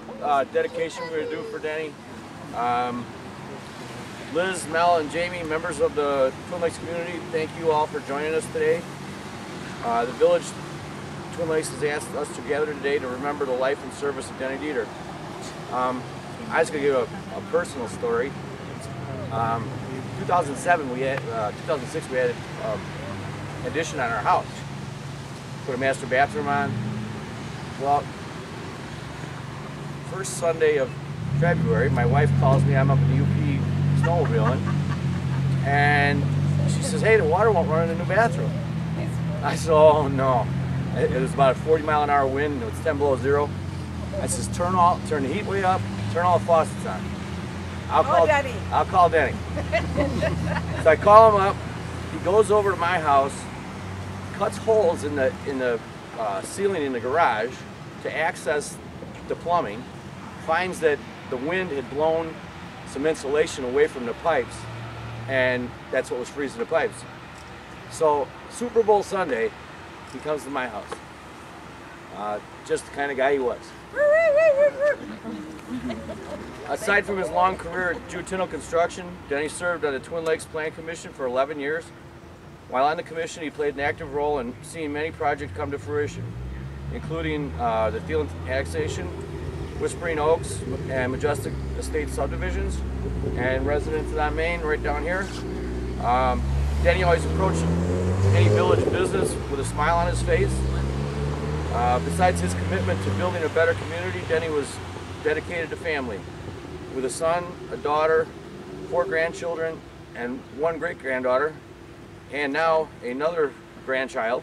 little uh, dedication to do for Denny. Um, Liz, Mel, and Jamie, members of the Twin Lakes community, thank you all for joining us today. Uh, the village Twin Lakes has asked us to gather today to remember the life and service of Denny Deeter. Um, I just to give a, a personal story. Um, 2007, we had, uh, 2006, we had um, addition on our house. Put a master bathroom on. Well, first Sunday of February, my wife calls me. I'm up in the UP snowmobiling, and she says, "Hey, the water won't run in the new bathroom." I said, "Oh no!" It, it was about a 40 mile an hour wind. It was 10 below zero. I says, "Turn all, turn the heat way up, turn all the faucets on." I'll Call Denny. I'll call Denny. so I call him up. He goes over to my house, cuts holes in the in the uh, ceiling in the garage to access the plumbing. Finds that the wind had blown some insulation away from the pipes, and that's what was freezing the pipes. So Super Bowl Sunday, he comes to my house. Uh, just the kind of guy he was. Aside from his long career at Jutino Construction, Denny served on the Twin Lakes Plan Commission for 11 years. While on the commission, he played an active role in seeing many projects come to fruition, including uh, the Thielen annexation, Whispering Oaks, and Majestic Estate subdivisions, and residents of on Main right down here. Um, Denny always approached any village business with a smile on his face. Uh, besides his commitment to building a better community, Denny was dedicated to family. With a son, a daughter, four grandchildren, and one great granddaughter, and now another grandchild,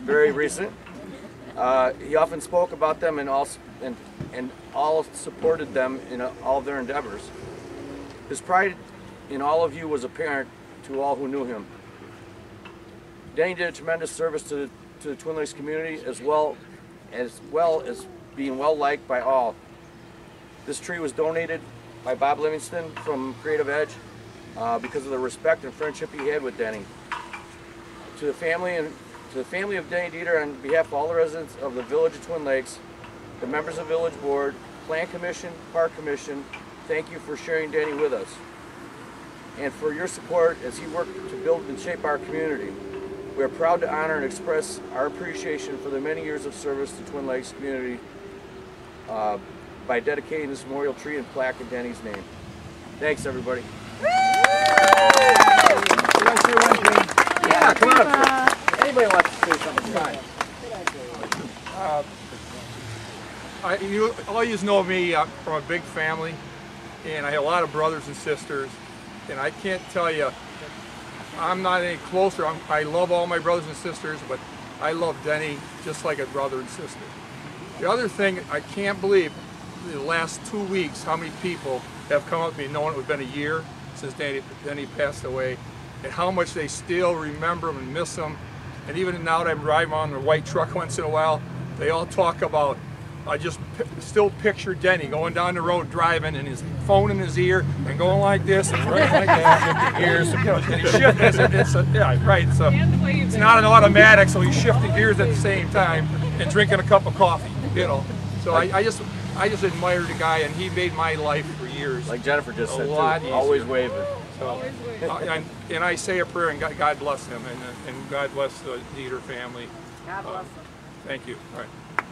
very recent. Uh, he often spoke about them and all, and, and all supported them in all their endeavors. His pride in all of you was apparent to all who knew him. Danny did a tremendous service to the, to the Twin Lakes community as well as well as being well liked by all. This tree was donated by Bob Livingston from Creative Edge uh, because of the respect and friendship he had with Denny. To the family and to the family of Denny Deeter, on behalf of all the residents of the Village of Twin Lakes, the members of Village Board, Plan Commission, Park Commission, thank you for sharing Denny with us and for your support as he worked to build and shape our community. We are proud to honor and express our appreciation for the many years of service to Twin Lakes community uh, by dedicating this memorial tree and plaque in Denny's name. Thanks, everybody. Yeah, come on. Anybody wants to say something? Fine. I, you, all you know me uh, from a big family, and I have a lot of brothers and sisters, and I can't tell you, I'm not any closer. I'm, I love all my brothers and sisters, but I love Denny just like a brother and sister. The other thing, I can't believe the last two weeks how many people have come up to me knowing it's been a year since Denny, Denny passed away, and how much they still remember him and miss him. And even now that I'm driving on the white truck once in a while, they all talk about I just pi still picture Denny going down the road driving and his phone in his ear and going like this and running like that with the gears. You know, and he's shifting. It's, a, it's a, yeah, right. So it's not an automatic, so he's shifting gears at the same time and drinking a cup of coffee. You know. So I, I just I just admire the guy, and he made my life for years. Like Jennifer just A said, lot too, always waving. So, uh, and, and I say a prayer, and God, God bless him, and, uh, and God bless the Deeter family. God bless Thank you. All right.